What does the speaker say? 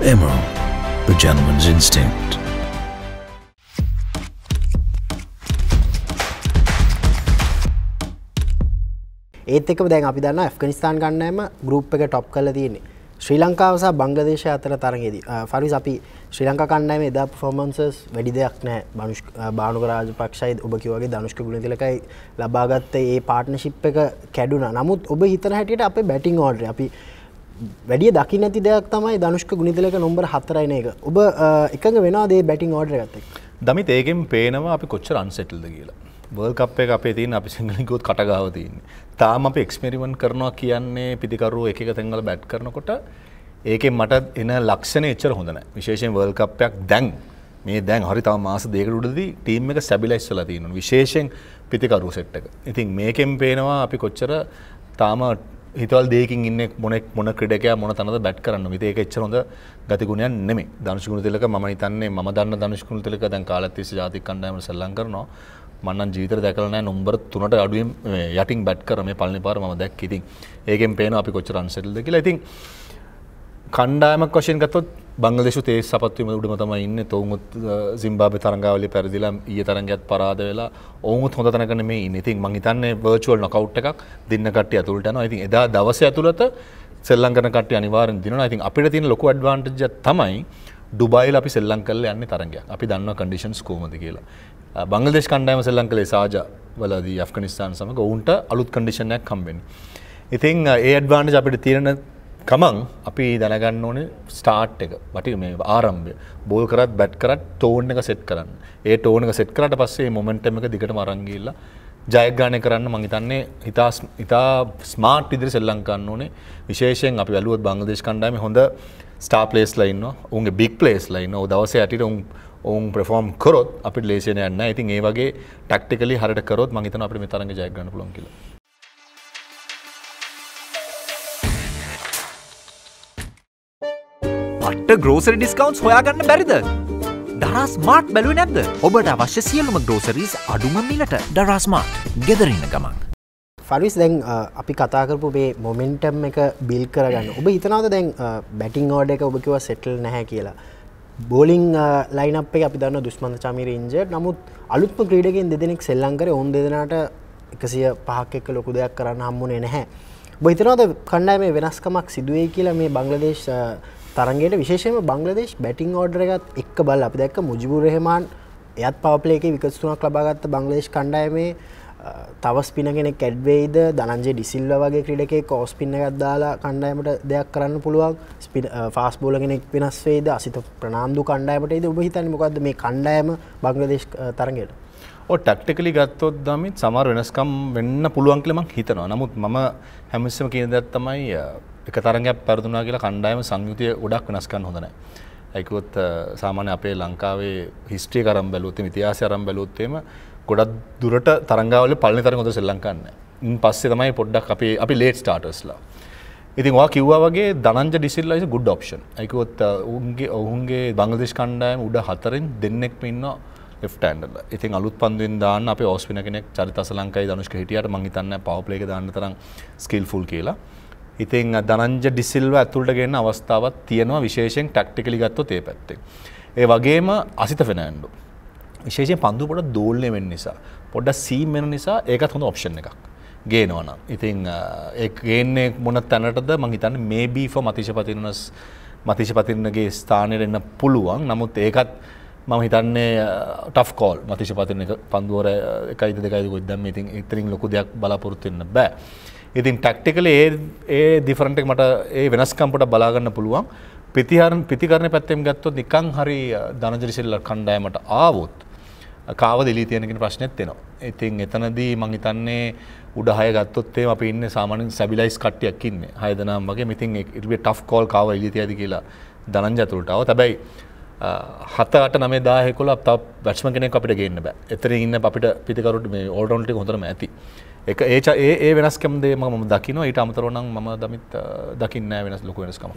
Emerald, the gentleman's instinct. ඒත් එක දැන් අපි දන්න ඇෆ්ගනිස්ථාන් ගන්නෑම ගරුප් එක ටොප් කල තියෙන්නේ. ශ්‍රී ලංකාව සහ බංගදේශ අතර තරගෙදී ෆරිස් අපි ශ්‍රී ලංකා කන්නෑම එදා පෆෝමන්සස් වැඩි දෙයක් නෑ. බනුෂ් බානුකරාජ පක්ෂයි ඔබ කිවගේ දනුෂ්ක ගුණතිලකයි ලබාගත්ත. ඒ පාර්ට්නශිප් එක කැඩුන. නමුත් ඔබ හිතන හැටියට අප බැටිං ඕඩ අපි වැඩිය දකි නැති දෙයක් තමයි දනුෂ්ක ගුණිතලක නොම්බර හතරයින එක. ඔබ එකඟ වෙනවාදේ බැටිං ඕඩර ගත්තක් දමිත් ඒකෙන් පේනවා අපි කොච්චර අන්සෙටල්ද කියලා. වර්ල් කප් එක අපේ තියෙන අපි සිංහලිකුත් කටගාව තියන්නේ. තාම අපි එක්ස්පෙරිමෙන්ට් කරනවා කියන්නේ පිතිකරු එක එක තැන්වල බැට් කරනකොට ඒකෙන් මට එන ලක්ෂණ එච්චර හොඳ නැහැ විශේෂයෙන් වර්ල්ඩ් කප් එකක් දැන්. මේ දැන් හරි තව මාස දෙකකට උඩදී ටීම් එක ස්ටැබිලයිස් වෙලා තියෙනවා. විශේෂයෙන් පිතිකරු සෙට් එක. ඉතින් මේකෙන් පේනවා අපි කොච්චර තාම හිතවල් දෙකින් ඉන්න මොනෙක් මොන ක්‍රඩකයා මොන තනද බැට් කරන්න විත ඒක එච්චර හොඳ ගතිගුණයක් නෙමෙයි. ධනුෂ්කුණු තිලක මම හිතන්නේ මම දන්න ධනුෂ්කුණු තිලක දැන් කාලත් තිස්සේ ජාතික කණ්ඩායමට සෙල්ලම් කරනවා. මන්නන් ජීවිතර දැකලා නැහැ නම්බර 3ට අඩුවෙන් යටින් බැට් කර මේ පළවෙනි පාර මම දැක්ක ඉතින් ඒකෙන් පේනවා අපි කොච්චර අන්සෙටල්ද කියලා. ඉතින් කණ්ඩායමක් වශයෙන් ගත්තොත් බංගලදේශ තේ සපත්වීම උඩම තමයි ඉන්නේ. තවුමුත් සිම්බාබ්වේ තරඟාවලිය පෙරදිලා ඊයේ තරඟයත් පරාද වෙලා ඔවුන්ත් හොඳ තැනක නෙමෙයි ඉන්නේ. ඉතින් මං හිතන්නේ වර්චුවල් නොකවුට් එකක් දෙන්න කට්ටිය ඇතුළට යනවා. ඉතින් එදා දවසේ ඇතුළත සෙල්ලම් කරන කට්ටිය අනිවාර්යෙන් දිනනවා. ඉතින් අපිට තියෙන ලොකු ඇඩ්වාන්ටේජ් එක තමයි ඩුබයිල අපි සෙල්ලම් කරලා යන්නේ තරඟයක්. අපි දන්නවා කන්ඩිෂන්ස් කොහොමද කියලා. බංගලදේශ කණ්ඩායම සෙල්ලම් කළේ සාජ වලදී ඇෆ්ගනිස්තාන් සමග ඔවුන්ට අලුත් කන්ඩිෂනයක් හම්බෙන්නේ. ඉතින් ඒ ඇඩ්වාන්ටේජ් අපිට තියෙන කමං අපි දැනගන්න ඕනේ ස්ටාර්ට් එක වටි මේ ආරම්භය බෝල් කරත් බැට් කරත් ටෝන් එක සෙට් කරන්න. ඒ ටෝන් එක සෙට් කරාට පස්සේ මොමන්ටම් එක දිගටම අරන් ගිහිල්ලා ජයග්‍රහණය කරන්න මං හිතන්නේ ඉතා ඉතා ස්මාර්ට් ඉදිරි සෙල්ලම් කරන්න ඕනේ. විශේෂයෙන් අපි බැලුවොත් බංග්ලාදේශ කණ්ඩායමේ හොඳ ස්ටාර් ප්ලේස්ලා ඉන්නවා. උන්ගේ බිග් ප්ලේස්ලා ඉන්නවා. ඔය දවසේ යටිට උන් ඔවුන් ප්‍රෆෝම් කරොත් අපිට ලේසියෙන් යන්න. ඉතින් ඒ වගේ ටැක්ටිකලි හරියට කරොත් මං හිතනවා අපිට මේ තරඟ ජය ගන්න පුළුවන් කියලා. පට්ට ග්‍රෝසරි ඩිස්කවන්ස් හොයාගන්න බැරිද. දරස් මාට් බැලුව නැද්ද ඔබට අවශ්‍ය සියලුම ග්‍රෝසරීස් අඩුම මිලට ඩරස්මාට් ගෙදරන්න ගමන්. ෆරිස් දැන් අපි කතාකරපු මේ මොමෙන්ටම් එක බිල් කරගන්න ඔබ හිතනාද දැන් බැටිං ඕඩ එක ඔබකිව සෙටල් නැහැ කියලා. බෝලිං ලයිනප් එක අපි දන්න දුස්මන්ත චමිර ඉන්ජ නමුත් අලුත්ම ක්‍රීඩකින් දෙදෙනෙක් සෙල්ලංකර ඔවන් දෙදෙනට එකසිය පහක් එක්ක ලොකු දෙයක් කරන්න හම්මුණේ නැහැ. බහිතනවද කණ්ඩාය මේ වෙනස්කමක් සිදුවේ කියලා මේ බංගලදේශ තරන්ගේට විශේෂම බංගලදේශ බැටිං ඕඩර එකත් එක් බල් අපි දැක්ක මුජිබුර රහමාන් එයත් පවපලේක විකස්තුනක් ලබාගත්ත බංගලේශ් කණ්ඩායමේ තවස් පිනගෙන කැඩ්වේද දනන්ජේ ඩිසිල්ල වගේ ක්‍රඩකේ කෝස් පින්න එකත් දාලා කණ්ඩායමට දෙයක් කරන්න පුළුවන්. ෆාස් බෝලගෙනෙක් වෙනස්වේද අසිත ප්‍රනාාම්දු කණ්ඩායමට ඔබ හිතන්න මොකක්ද මේ කණ්ඩායම බංගලදේශ් තරගයට? ටක්ටිකලි ගත්තොත් දමිත් සමර වෙනස්කම් වෙන්න පුළුවන් කියලම හිතනවා. නමුත් මම හැමිස්සම කියන දත් තමයි එක තරගයක් පැරදුනා කියලා කණ්ඩායම සංයුතිය ගොඩක් වෙනස්කන්න හොඳනෑ. ඇකුත් සාමාන්‍ය අපේ ලංකාවේ හිස්ට්‍රිය කරම් බැලුත්තේ ඉතිහාසය අරම් බැලුත්තේම ගොඩක් දුරට තරංගාවල පලනි තරග හොඳ සෙල්ලංකන්න. පස්සේ තමයි පොඩ්ඩක් අපේ අපි ලේට් ස්ටාටස්ලා. ඉතින් වා කිව්වා වගේ දනංජ ඩිසිල්ලයිස ගුඩ් ඔප්ෂන් එකකොත් උන්ගේ ඔහුන්ගේ බංගදේශ කණ්ඩායම උඩ හතරෙන් දෙන්නෙක් ඉන්නවා ෆ්ටන්ඩ ඉතින් අලුත් පන්දුවෙන් දාන්න අප ඔස්පින කෙනෙක් චරිතස ලංකයි දනුෂ්ක හිටියට මහිතන්න පවපලේක දාන්න තරම් ස්කිල් ෆුල් කියලා ඉතින් දනංජ ඩිසිල්ව ඇතුළට ගෙන්න්න අවස්ථාවත් තියෙනවා විශේෂයෙන් ටක්ටිකලි ගත්තු තේ පැත්තේ. ඒ වගේම අසිත ෆෙනෑන්ඩු. විශේෂයෙන් පන්දු පොට දෝල්ලය වෙන්න නිසා. පොඩ්ඩ සීම් වෙන නිසා ඒකත් හොඳ ඔප්ෂන් එකක්. ගේනවන. ඉතින් ඒ ගේන්නේ මොන තැනටද මං හිතන්න මේ බීෆ මතිශපතිරනස් මතිශපතිරනගේ ස්ථානයට එන්න පුළුවන් නමුත් ඒකත් මම හිතන්නේ ටෆ් කෝල් මතිශ පතින පන්දුවර එකයිද දෙකයිද ගොද්දම් ඉතින් ඉතරින් ලොකු දෙයක් බලාපොරොත්තුවෙන්න බෑ. ඉතින් ටක්ටිකල ඒ ඒ දිෆරන්ටක් මට ඒ වෙනස්කම්පට බලාගන්න පුළුවන්. පිතිහරන් පිතිකරන පැත්තෙම් ගත්තොත් නිකං හරි ධනජරිසිල්ල කණ්ඩායමට ආවොත් කාව දෙලී තියෙනගෙන ප්‍රශ්නයක් තියෙනවා. ඉතින් එතනදී මං හිතන්නේ උඩහය ගත්තොත්තේ අප ඉන්න සාමානෙන් සැබිලයිස් කට්ටියක් ඉන්න. හයදනම් වගේ. මිතින් ඉරිේ ටෆ් කෝල් කාව ඉලිතියද කියලා දනංජතුළටාව තැබැයි හතට නමේ දාහෙකොල ත වැශ්ම කෙනෙක් අපිට ගන්න බෑ. එතර ඉන්න අපිට පිතිකරුට මේ ඕල්ඩොන්ටි හොඳරම ඇති. එක ඒ ඒ වෙනස්කම්දේ ම දකින ඊට අමතරනම් ම දමිත් දකින්න වෙනස් ලොකු වෙනස්කමක්.